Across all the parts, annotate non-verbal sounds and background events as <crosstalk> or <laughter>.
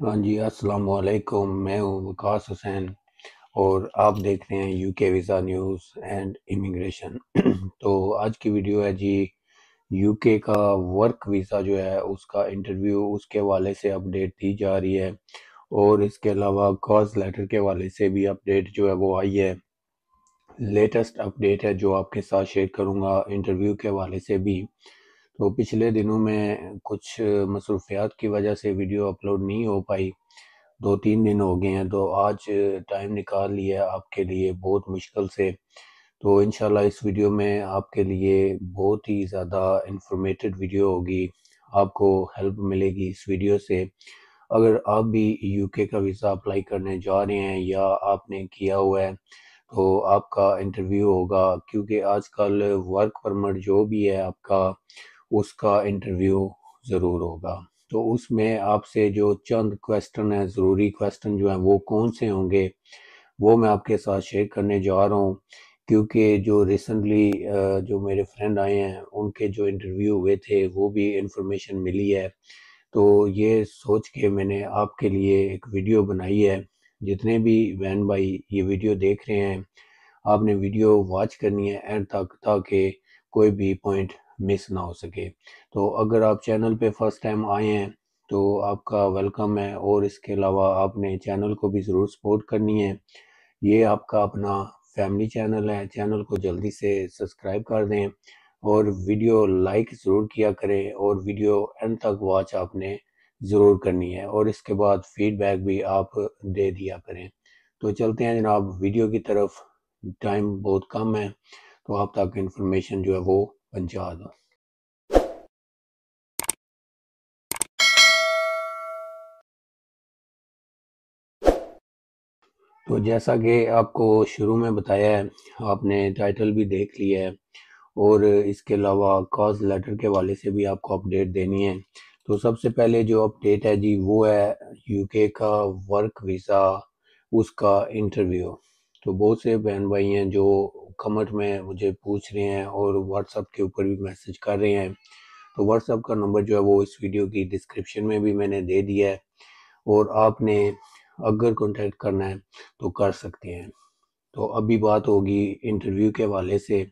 ہاں جی السلام علیکم، میں ہوں وکاس حسین اور آپ دیکھ رہے ہیں you K visa news and immigration تو آج کی ویڈیو ہے جی یو کے کا ورک ویزا جو ہے، اس کا انٹرویو اس کے والے سے اپڈیٹ دی جا رہی ہے اور اس کے علاوہ کاز لیٹر کے والے سے بھی اپڈیٹ جو ہے وہ آئی ہے۔ لیٹسٹ اپڈیٹ ہے جو آپ کے ساتھ شیئر کروں گا انٹرویو کے والے سے بھی۔ تو پچھلے دنوں میں کچھ مصروفیات کی وجہ سے ویڈیو اپلوڈ نہیں ہو پائی۔ دو تین دن ہو گئے ہیں، تو آج ٹائم نکال لیا آپ کے لیے بہت مشکل سے۔ تو انشاءاللہ اس ویڈیو میں آپ کے لیے بہت ہی زیادہ انفارمیٹڈ ویڈیو ہوگی، آپ کو ہیلپ ملے گی اس ویڈیو سے۔ اگر آپ بھی یو کے کا ویزا اپلائی کرنے جا رہے ہیں یا آپ نے کیا ہوا ہے، تو آپ کا انٹرویو ہوگا۔ کیونکہ آج کل ورک پرمٹ جو بھی ہے آپ کا اس کا انٹرویو ضرور ہوگا۔ تو اس میں آپ سے جو چند کویسٹن ہیں، ضروری کویسٹن جو ہیں، وہ کون سے ہوں گے؟ وہ میں آپ کے ساتھ شیئر کرنے جا رہا ہوں۔ کیونکہ جو ریسنٹلی جو میرے فرینڈ آئے ہیں، ان کے جو انٹرویو ہوئے تھے، وہ بھی انفارمیشن ملی ہے۔ تو یہ سوچ کے میں نے آپ کے لیے ایک ویڈیو بنائی ہے۔ جتنے بھی بہن بھائی یہ ویڈیو دیکھ رہے ہیں، آپ نے ویڈیو واچ کرنی ہے اینڈ تک تاکہ کوئی بھی پوائنٹ مس نہ ہو سکے۔ تو اگر آپ چینل پہ فرسٹ ٹائم آئے ہیں، تو آپ کا ویلکم ہے۔ اور اس کے علاوہ آپ نے چینل کو بھی ضرور سپورٹ کرنی ہے۔ یہ آپ کا اپنا فیملی چینل ہے۔ چینل کو جلدی سے سبسکرائب کر دیں۔ اور ویڈیو لائک ضرور کیا کریں۔ اور ویڈیو اینڈ تک واچ آپ نے ضرور کرنی ہے۔ اور اس کے بعد فیڈ بیک بھی آپ دے دیا کریں۔ تو چلتے ہیں جناب ویڈیو کی طرف۔ ٹائم بہت کم ہے۔ تو آپ تک انفارمیشن جو ہے وہ پہنچا تو جیسا کہ آپ کو شروع میں بتایا ہے، آپ نے ٹائٹل بھی دیکھ لیا ہے اور اس کے علاوہ کاز لیٹر کے والے سے بھی آپ کو اپڈیٹ دینی ہے۔ تو سب سے پہلے جو اپڈیٹ ہے جی وہ ہے یو کے کا ورک ویزا اس کا انٹرویو تو بہت سے بہن بھائی ہیں جو کمنٹ میں مجھے پوچھ رہے ہیں اور واٹس اپ کے اوپر بھی میسج کر رہے ہیں۔ تو واٹس اپ کا نمبر جو ہے وہ اس ویڈیو کی ڈسکرپشن میں بھی میں نے دے دیا ہے اور آپ نے اگر کانٹیکٹ کرنا ہے تو کر سکتے ہیں۔ تو ابھی بات ہوگی انٹرویو کے والے سے۔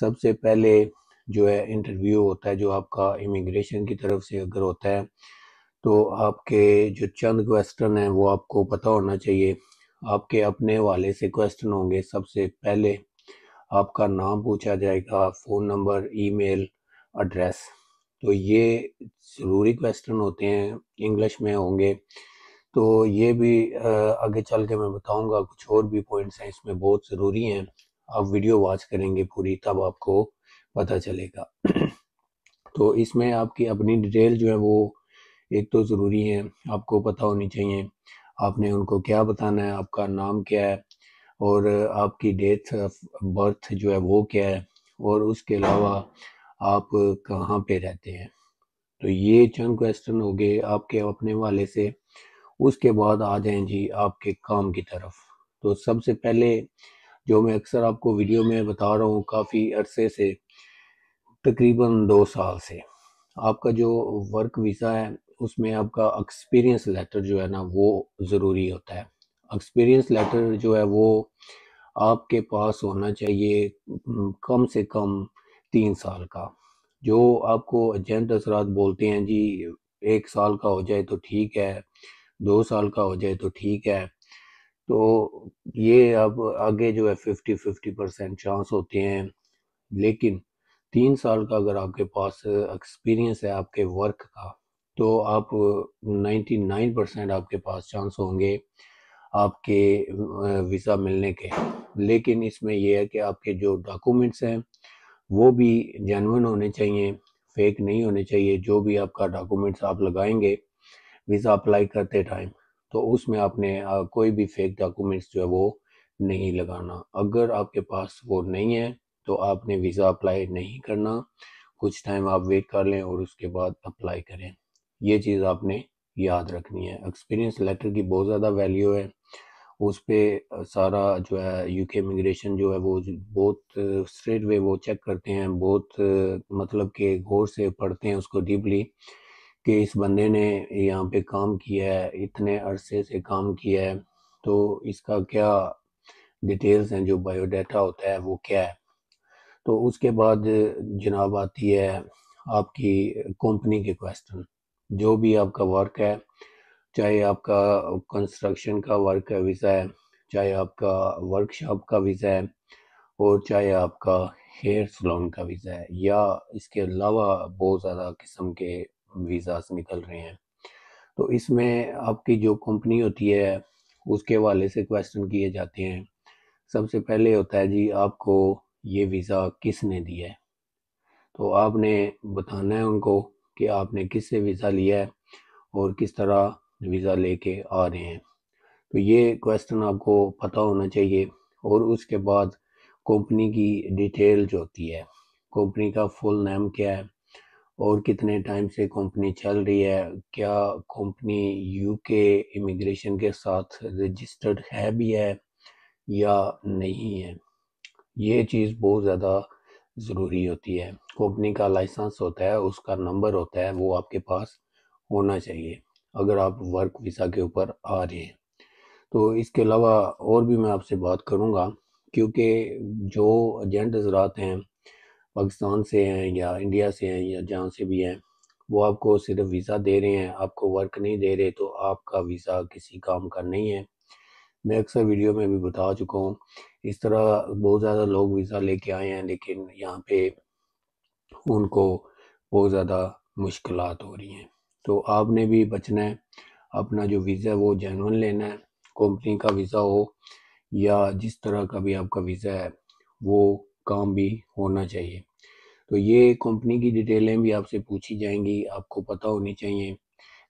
سب سے پہلے جو ہے انٹرویو ہوتا ہے جو آپ کا امیگریشن کی طرف سے اگر ہوتا ہے تو آپ کے جو چند کویسٹن ہیں وہ آپ کو پتہ ہونا چاہیے۔ آپ کے اپنے والے سے کویسٹن ہوں گے سب سے پہلے۔ آپ کا نام پوچھا جائے گا، phone number email address. تو یہ ضروری کویسٹن ہوتے ہیں، انگلش میں ہوں گے۔ تو یہ بھی آگے چل کے میں بتاؤں گا، کچھ اور بھی پوائنٹس ہیں، اس میں بہت ضروری ہیں۔ آپ ویڈیو واچ کریں گے پوری، تب آپ کو پتہ چلے گا۔ <clears throat> تو اس میں آپ کی اپنی ڈیٹیل جو ہے وہ ایک تو ضروری ہے آپ کو پتہ ہونی چاہیے۔ آپ نے ان کو کیا بتانا ہے، آپ کا نام کیا ہے اور آپ کی ڈیٹ آف برتھ جو ہے وہ کیا ہے اور اس کے علاوہ آپ کہاں پہ رہتے ہیں؟ تو یہ چند کویسٹن ہو گئے آپ کے اپنے والے سے۔ اس کے بعد آ جائیں جی آپ کے کام کی طرف۔ تو سب سے پہلے جو میں اکثر آپ کو ویڈیو میں بتا رہا ہوں کافی عرصے سے، تقریباً دو سال سے۔ آپ کا جو ورک ویزا ہے، اس میں آپ کا ایکسپیرینس لیٹر جو ہے نا وہ ضروری ہوتا ہے۔ ایکسپیرینس لیٹر جو ہے وہ آپ کے پاس ہونا چاہیے کم سے کم تین سال کا۔ جو آپ کو ایجنٹ اثرات بولتے ہیں جی ایک سال کا ہو جائے تو ٹھیک ہے، دو سال کا ہو جائے تو ٹھیک ہے۔ تو یہ اب آگے جو ہے ففٹی ففٹی پرسینٹ چانس ہوتے ہیں۔ لیکن تین سال کا اگر آپ کے پاس ایکسپیرینس ہے، آپ کے ورک کا، تو آپ نائنٹی نائن پرسینٹ آپ کے پاس چانس ہوں گے۔ آپ کے ویزا ملنے کے لیکن اس میں یہ ہے کہ آپ کے جو ڈاکومنٹس ہیں، وہ بھی جینون ہونے چاہیے فیک نہیں ہونے چاہیے۔ جو بھی آپ کا ڈاکومنٹس آپ لگائیں گے، ویزا اپلائی کرتے ٹائم تو اس میں آپ نے کوئی بھی فیک ڈاکومنٹس جو ہے وہ نہیں لگانا۔ اگر آپ کے پاس وہ نہیں ہے، تو آپ نے ویزا اپلائی نہیں کرنا۔ کچھ ٹائم آپ ویٹ کر لیں اور اس کے بعد اپلائی کریں۔ یہ چیز آپ نے یاد رکھنی ہے۔ ایکسپیرینس لیٹر کی بہت زیادہ ویلیو ہے۔ اس پہ سارا جو ہے یو کے امیگریشن جو ہے وہ بہت اسٹریٹ وے وہ چیک کرتے ہیں۔ بہت مطلب کہ غور سے پڑھتے ہیں اس کو ڈیپلی کہ اس بندے نے یہاں پہ کام کیا ہے، اتنے عرصے سے کام کیا ہے۔ تو اس کا کیا ڈیٹیلز ہیں جو بایو ڈیٹا ہوتا ہے، وہ کیا ہے؟ تو اس کے بعد جناب آتی ہے آپ کی کمپنی کے کویسٹن جو بھی آپ کا ورک ہے، چاہے آپ کا کنسٹرکشن کا ورک ہے ویزا ہے، چاہے آپ کا ورک شاپ کا ویزا ہے، اور چاہے آپ کا ہیئر سلون کا ویزا ہے، یا اس کے علاوہ بہت زیادہ قسم کے ویزاز نکل رہے ہیں۔ تو اس میں آپ کی جو کمپنی ہوتی ہے، اس کے والے سے کویسٹن کیے جاتے ہیں۔ سب سے پہلے ہوتا ہے جی آپ کو یہ ویزا کس نے دیا ہے؟ تو آپ نے بتانا ہے ان کو کہ آپ نے کس سے ویزا لیا ہے اور کس طرح ویزا لے کے آ رہے ہیں۔ تو یہ کویسٹن آپ کو پتہ ہونا چاہیے اور اس کے بعد کمپنی کی ڈیٹیل جو ہوتی ہے کمپنی کا فل نیم کیا ہے اور کتنے ٹائم سے کمپنی چل رہی ہے، کیا کمپنی یو کے امیگریشن کے ساتھ رجسٹرڈ ہے بھی ہے یا نہیں ہے۔ یہ چیز بہت زیادہ ضروری ہوتی ہے۔ کمپنی کا لائسنس ہوتا ہے، اس کا نمبر ہوتا ہے، وہ آپ کے پاس ہونا چاہیے۔ اگر آپ ورک ویزا کے اوپر آ رہے ہیں۔ تو اس کے علاوہ اور بھی میں آپ سے بات کروں گا۔ کیونکہ جو ایجنٹ حضرات ہیں، پاکستان سے ہیں یا انڈیا سے ہیں یا جہاں سے بھی ہیں، وہ آپ کو صرف ویزا دے رہے ہیں، آپ کو ورک نہیں دے رہے، تو آپ کا ویزا کسی کام کا نہیں ہے۔ میں اکثر ویڈیو میں بھی بتا چکا ہوں۔ اس طرح بہت زیادہ لوگ ویزا لے کے آئے ہیں، لیکن یہاں پہ ان کو بہت زیادہ مشکلات ہو رہی ہیں۔ تو آپ نے بھی بچنا ہے، اپنا جو ویزا ہے وہ جینون لینا ہے کمپنی کا ویزا ہو یا جس طرح کا بھی آپ کا ویزا ہے، وہ کام بھی ہونا چاہیے۔ تو یہ کمپنی کی ڈیٹیلیں بھی آپ سے پوچھی جائیں گی، آپ کو پتہ ہونی چاہیے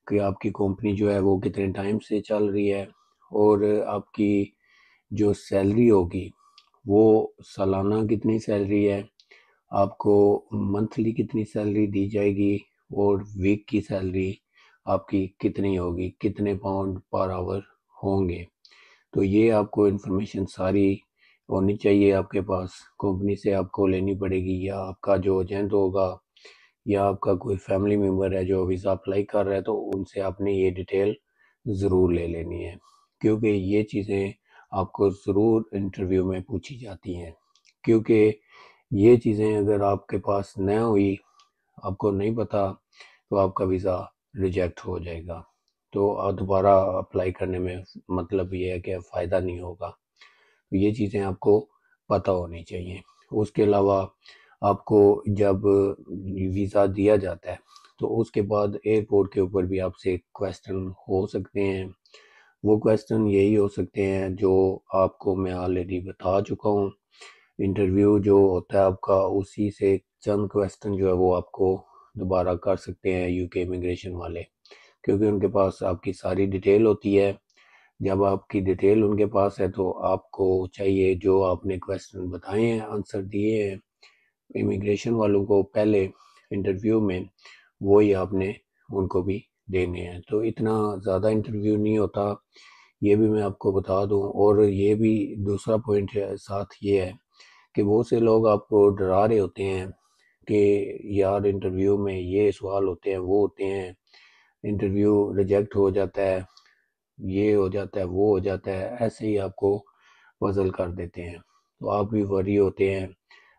کہ آپ کی کمپنی جو ہے وہ کتنے ٹائم سے چل رہی ہے۔ اور آپ کی جو سیلری ہوگی وہ سالانہ کتنی سیلری ہے؟ آپ کو منتھلی کتنی سیلری دی جائے گی اور ویک کی سیلری آپ کی کتنی ہوگی؟ کتنے پاؤنڈ پر آور ہوں گے؟ تو یہ آپ کو انفارمیشن ساری ہونی چاہیے آپ کے پاس۔ کمپنی سے آپ کو لینی پڑے گی یا آپ کا جو ایجنٹ ہوگا یا آپ کا کوئی فیملی ممبر ہے جو ویزا اپلائی کر رہا ہے تو ان سے آپ نے یہ ڈیٹیل ضرور لے لینی ہے۔ کیونکہ یہ چیزیں آپ کو ضرور انٹرویو میں پوچھی جاتی ہیں۔ کیونکہ یہ چیزیں اگر آپ کے پاس نہ ہوئی، آپ کو نہیں پتا، تو آپ کا ویزا ریجیکٹ ہو جائے گا۔ تو دوبارہ اپلائی کرنے میں مطلب یہ ہے کہ فائدہ نہیں ہوگا۔ یہ چیزیں آپ کو پتہ ہونی چاہیے۔ اس کے علاوہ آپ کو جب ویزا دیا جاتا ہے، تو اس کے بعد ایئرپورٹ کے اوپر بھی آپ سے کویسٹن ہو سکتے ہیں۔ وہ کویسٹن یہی ہو سکتے ہیں جو آپ کو میں آلریڈی بتا چکا ہوں۔ انٹرویو جو ہوتا ہے آپ کا، اسی سے چند کویسٹن جو ہے وہ آپ کو دوبارہ کر سکتے ہیں یو کے امیگریشن والے۔ کیونکہ ان کے پاس آپ کی ساری ڈیٹیل ہوتی ہے۔ جب آپ کی ڈیٹیل ان کے پاس ہے تو آپ کو چاہیے جو آپ نے کویسٹن بتائے ہیں آنسر دیے ہیں امیگریشن والوں کو پہلے انٹرویو میں، وہی آپ نے ان کو بھی دینے ہیں۔ تو اتنا زیادہ انٹرویو نہیں ہوتا، یہ بھی میں آپ کو بتا دوں۔ اور یہ بھی دوسرا پوائنٹ ہے، ساتھ یہ ہے کہ بہت سے لوگ آپ کو ڈرا رہے ہوتے ہیں کہ یار انٹرویو میں یہ سوال ہوتے ہیں، وہ ہوتے ہیں۔ انٹرویو ریجیکٹ ہو جاتا ہے، یہ ہو جاتا ہے، وہ ہو جاتا ہے۔ ایسے ہی آپ کو وزل کر دیتے ہیں۔ تو آپ بھی وری ہوتے ہیں۔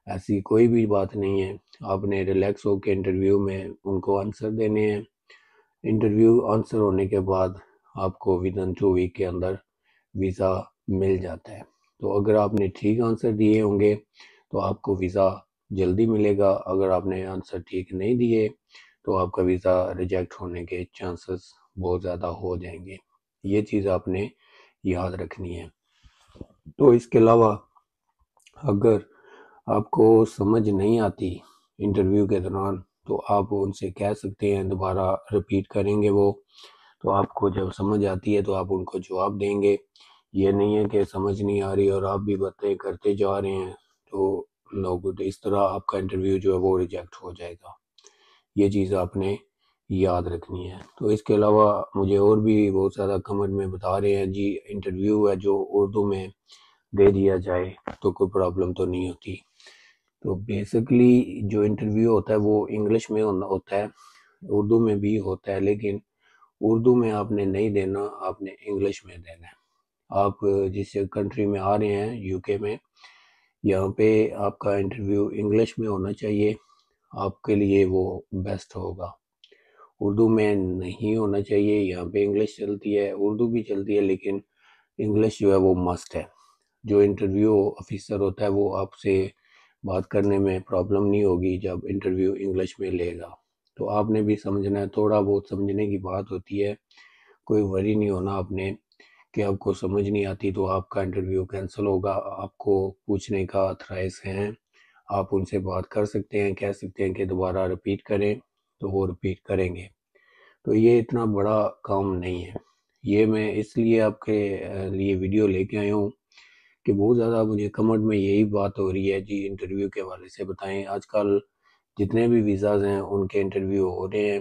ایسی کوئی بھی بات نہیں ہے۔ آپ نے ریلیکس ہو کے انٹرویو میں ان کو آنسر دینے ہیں۔ انٹرویو آنسر ہونے کے بعد آپ کو ود ٹو ویک کے اندر ویزا مل جاتا ہے۔ تو اگر آپ نے ٹھیک آنسر دیے ہوں گے تو آپ کو ویزا جلدی ملے گا۔ اگر آپ نے آنسر ٹھیک نہیں دیے تو آپ کا ویزا ریجیکٹ ہونے کے چانسز بہت زیادہ ہو جائیں گے۔ یہ چیز آپ نے یاد رکھنی ہے۔ تو اس کے علاوہ اگر آپ کو سمجھ نہیں آتی انٹرویو کے دوران تو آپ ان سے کہہ سکتے ہیں، دوبارہ رپیٹ کریں گے وہ۔ تو آپ کو جب سمجھ آتی ہے تو آپ ان کو جواب دیں گے۔ یہ نہیں ہے کہ سمجھ نہیں آ رہی اور آپ بھی باتیں کرتے جا رہے ہیں۔ تو لوگ اس طرح آپ کا انٹرویو جو ہے وہ ریجیکٹ ہو جائے گا۔ یہ چیز آپ نے یاد رکھنی ہے۔ تو اس کے علاوہ مجھے اور بھی بہت زیادہ کمنٹ میں بتا رہے ہیں جی انٹرویو ہے جو اردو میں دے دیا جائے تو کوئی پرابلم تو نہیں ہوتی۔ تو بیسکلی جو انٹرویو ہوتا ہے وہ انگلش میں ہوتا ہے، اردو میں بھی ہوتا ہے، لیکن اردو میں آپ نے نہیں دینا، آپ نے انگلش میں دینا ہے۔ آپ جس کنٹری میں آ رہے ہیں یو کے میں، یہاں پہ آپ کا انٹرویو انگلش میں ہونا چاہیے، آپ کے لیے وہ بیسٹ ہوگا۔ اردو میں نہیں ہونا چاہیے، یہاں پہ انگلش چلتی ہے، اردو بھی چلتی ہے، لیکن انگلش جو ہے وہ مسٹ ہے۔ جو انٹرویو آفیسر ہوتا ہے، وہ آپ سے بات کرنے میں پرابلم نہیں ہوگی جب انٹرویو انگلش میں لے گا۔ تو آپ نے بھی سمجھنا ہے، تھوڑا بہت سمجھنے کی بات ہوتی ہے۔ کوئی وری نہیں ہونا آپ نے کہ آپ کو سمجھ نہیں آتی تو آپ کا انٹرویو کینسل ہوگا۔ آپ کو پوچھنے کا اتھرائز ہیں۔ آپ ان سے بات کر سکتے ہیں، کہہ سکتے ہیں کہ دوبارہ رپیٹ کریں تو وہ رپیٹ کریں گے۔ تو یہ اتنا بڑا کام نہیں ہے۔ یہ میں اس لیے آپ کے لیے ویڈیو لے کے آیا ہوں کہ بہت زیادہ مجھے کمنٹ میں یہی بات ہو رہی ہے۔ جی انٹرویو کے حوالے سے بتائیں۔ آج کل جتنے بھی ویزاز ہیں، ان کے انٹرویو ہو رہے ہیں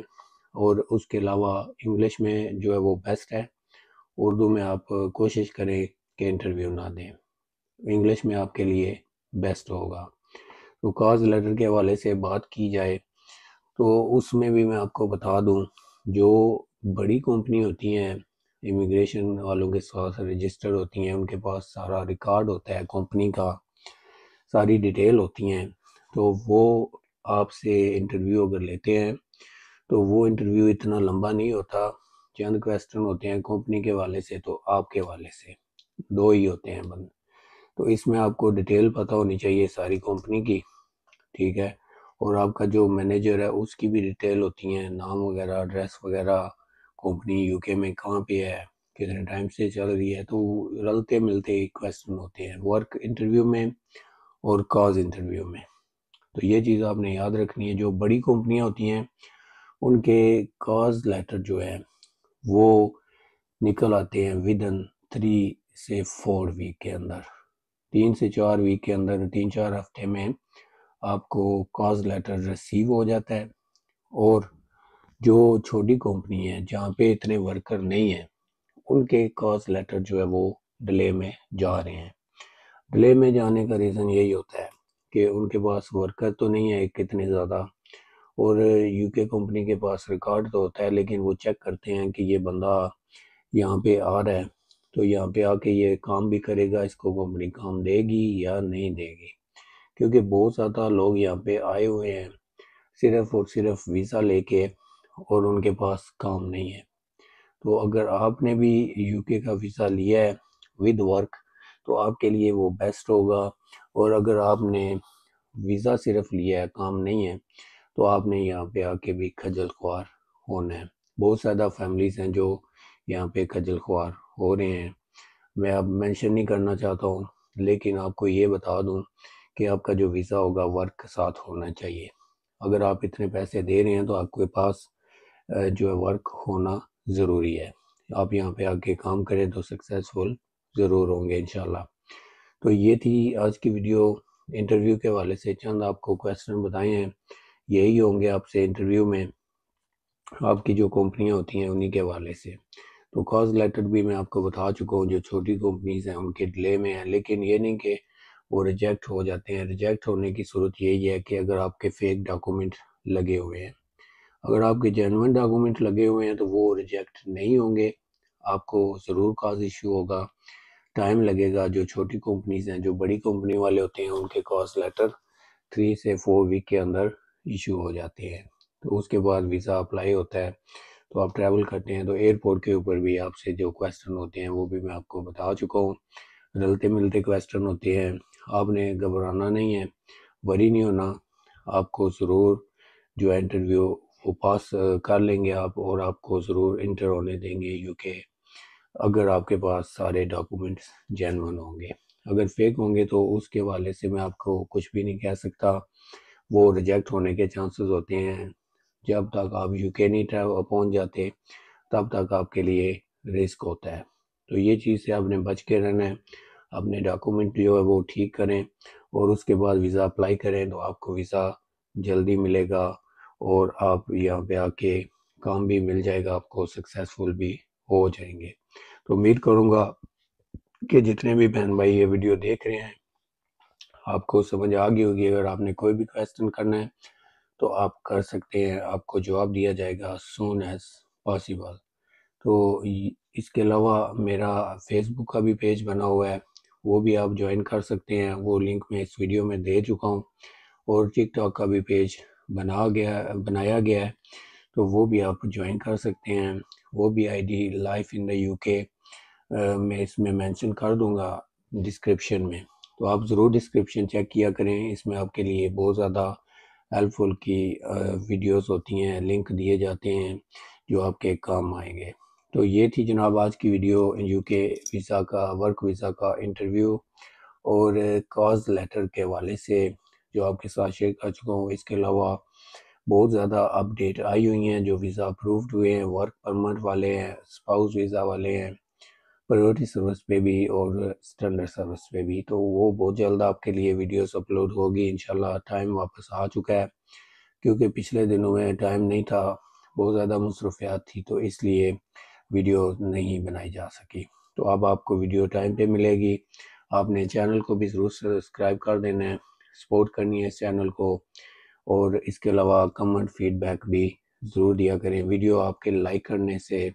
اور اس کے علاوہ انگلش میں جو ہے وہ بیسٹ ہے۔ اردو میں آپ کوشش کریں کہ انٹرویو نہ دیں۔ انگلش میں آپ کے لیے بیسٹ ہوگا۔ تو کاز لیٹر کے حوالے سے بات کی جائے تو اس میں بھی میں آپ کو بتا دوں۔ جو بڑی کمپنی ہوتی ہیں امیگریشن والوں کے ساتھ رجسٹر ہوتی ہیں، ان کے پاس سارا ریکارڈ ہوتا ہے کمپنی کا ساری ڈیٹیل ہوتی ہیں۔ تو وہ آپ سے انٹرویو اگر لیتے ہیں، تو وہ انٹرویو اتنا لمبا نہیں ہوتا۔ چند کویسٹن ہوتے ہیں کمپنی کے والے سے تو آپ کے والے سے۔ دو ہی ہوتے ہیں بند۔ تو اس میں آپ کو ڈیٹیل پتہ ہونی چاہیے ساری کمپنی کی۔ ٹھیک ہے۔ اور آپ کا جو مینیجر ہے، اس کی بھی ڈیٹیل ہوتی ہیں، نام وغیرہ ایڈریس وغیرہ۔ کمپنی یو کے میں کہاں پہ ہے، کتنے ٹائم سے چل رہی ہے، تو رلتے ملتے کویسٹن ہوتے ہیں ورک انٹرویو میں اور کاز انٹرویو میں۔ تو یہ چیز آپ نے یاد رکھنی ہے، جو بڑی کمپنیاں ہوتی ہیں، ان کے کاز لیٹر جو ہے وہ نکل آتے ہیں ودن تھری سے فور ویک کے اندر۔ تین سے چار ویک کے اندر، تین چار ہفتے میں آپ کو کاز لیٹر ریسیو ہو جاتا ہے اور جو چھوٹی کمپنی ہے جہاں پہ اتنے ورکر نہیں ہیں، ان کے کاز لیٹر جو ہے وہ ڈلے میں جا رہے ہیں۔ ڈلے میں جانے کا ریزن یہی ہوتا ہے کہ ان کے پاس ورکر تو نہیں ہے کتنے زیادہ۔ اور یو کے کمپنی کے پاس ریکارڈ تو ہوتا ہے، لیکن وہ چیک کرتے ہیں کہ یہ بندہ یہاں پہ آ رہا ہے۔ تو یہاں پہ آ کے یہ کام بھی کرے گا، اس کو کمپنی کام دے گی یا نہیں دے گی۔ کیونکہ بہت زیادہ لوگ یہاں پہ آئے ہوئے ہیں، صرف اور صرف ویزا لے کے اور ان کے پاس کام نہیں ہے۔ تو اگر آپ نے بھی یو کے کا ویزا لیا ہے ود ورک تو آپ کے لیے وہ بیسٹ ہوگا۔ اور اگر آپ نے ویزا صرف لیا ہے، کام نہیں ہے، تو آپ نے یہاں پہ آ کے بھی کھجل خوار ہونا ہے۔ بہت زیادہ فیملیز ہیں جو یہاں پہ کھجل خوار ہو رہے ہیں۔ میں اب مینشن نہیں کرنا چاہتا ہوں، لیکن آپ کو یہ بتا دوں کہ آپ کا جو ویزا ہوگا ورک کے ساتھ ہونا چاہیے۔ اگر آپ اتنے پیسے دے رہے ہیں تو آپ کے پاس جو ہے ورک ہونا ضروری ہے۔ آپ یہاں پہ آ کے کام کریں تو سکسیزفل ضرور ہوں گے انشاءاللہ۔ تو یہ تھی آج کی ویڈیو انٹرویو کے والے سے۔ چند آپ کو کویسچن بتائے ہیں، یہی ہوں گے آپ سے انٹرویو میں۔ آپ کی جو کمپنیاں ہوتی ہیں، انہی کے حوالے سے۔ تو کاز لیٹر بھی میں آپ کو بتا چکا ہوں، جو چھوٹی کمپنیز ہیں، ان کے ڈلے میں ہیں۔ لیکن یہ نہیں کہ وہ ریجیکٹ ہو جاتے ہیں۔ ریجیکٹ ہونے کی صورت یہی ہے کہ اگر آپ کے فیک ڈاکومنٹ لگے ہوئے ہیں اگر آپ کے جینوئن ڈاکومنٹ لگے ہوئے ہیں تو وہ ریجیکٹ نہیں ہوں گے، آپ کو ضرور کاز ایشو ہوگا۔ ٹائم لگے گا، جو چھوٹی کمپنیز ہیں، جو بڑی کمپنی والے ہوتے ہیں، ان کے کاز لیٹر تھری سے فور ویک کے اندر ایشو ہو جاتے ہیں۔ تو اس کے بعد ویزا اپلائی ہوتا ہے۔ تو آپ ٹریول کرتے ہیں تو ایئرپورٹ کے اوپر بھی آپ سے جو کویسٹن ہوتے ہیں، وہ بھی میں آپ کو بتا چکا ہوں۔ رلتے ملتے کویسٹن ہوتے ہیں۔ آپ نے گھبرانا نہیں ہے وری نہیں ہونا۔ آپ کو ضرور جو انٹرویو وہ پاس کر لیں گے آپ اور آپ کو ضرور انٹر ہونے دیں گے یو کے اگر آپ کے پاس سارے ڈاکومنٹس جینون ہوں گے۔ اگر فیک ہوں گے تو اس کے والے سے میں آپ کو کچھ بھی نہیں کہہ سکتا۔ وہ ریجیکٹ ہونے کے چانسز ہوتے ہیں۔ جب تک آپ یو کے نہیں پہنچ جاتے تب تک آپ کے لیے رسک ہوتا ہے۔ تو یہ چیز سے آپ نے بچ کے رہنا ہے۔ اپنے ڈاکومنٹ جو ہے وہ ٹھیک کریں اور اس کے بعد ویزا اپلائی کریں تو آپ کو ویزا جلدی ملے گا۔ اور آپ یہاں پہ آ کے کام بھی مل جائے گا، آپ کو سکسیزفل بھی ہو جائیں گے۔ تو امید کروں گا کہ جتنے بھی بہن بھائی یہ ویڈیو دیکھ رہے ہیں، آپ کو سمجھ آ گئی ہوگی۔ اگر آپ نے کوئی بھی کویسچن کرنا ہے تو آپ کر سکتے ہیں، آپ کو جواب دیا جائے گا سون ایز پاسبل تو اس کے علاوہ میرا فیس بک کا بھی پیج بنا ہوا ہے، وہ بھی آپ جوائن کر سکتے ہیں۔ وہ لنک میں اس ویڈیو میں دے چکا ہوں۔ اور ٹک ٹاک کا بھی پیج بنا گیا، بنایا گیا ہے، تو وہ بھی آپ جوائن کر سکتے ہیں۔ وہ بھی I D life in the U K میں اس میں مینشن کر دوں گا ڈسکرپشن میں۔ تو آپ ضرور ڈسکرپشن چیک کیا کریں۔ اس میں آپ کے لیے بہت زیادہ ہیلپ فل کی ویڈیوز ہوتی ہیں لنک دیے جاتے ہیں جو آپ کے کام آئیں گے۔ تو یہ تھی جناب آج کی ویڈیو یو کے ویزا کا ورک ویزا کا انٹرویو اور کاز لیٹر کے حوالے سے۔ جو آپ کے ساتھ شیئر کر چکا ہوں، اس کے علاوہ بہت زیادہ اپڈیٹ آئی ہوئی ہیں جو ویزا اپرووڈ ہوئے ہیں ورک پرمٹ والے ہیں سپاؤس ویزا والے ہیں پریورٹی سروس پہ بھی اور سٹینڈرڈ سروس پہ بھی۔ تو وہ بہت جلد آپ کے لیے ویڈیوز اپلوڈ ہوگی، انشاءاللہ ٹائم واپس آ چکا ہے۔ کیونکہ پچھلے دنوں میں ٹائم نہیں تھا، بہت زیادہ مصروفیات تھی، تو اس لیے ویڈیو نہیں بنائی جا سکی۔ تو اب آپ کو ویڈیو ٹائم پہ ملے گی۔ آپ نے چینل کو بھی ضرور سبسکرائب کر دینا ہے۔ سپورٹ کرنی ہے اس چینل کو اور اس کے علاوہ کمنٹ فیڈ بیک بھی ضرور دیا کریں۔ ویڈیو آپ کے لائک کرنے سے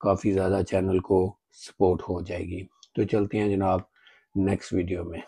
کافی زیادہ چینل کو سپورٹ ہو جائے گی۔ تو چلتے ہیں جناب نیکسٹ ویڈیو میں۔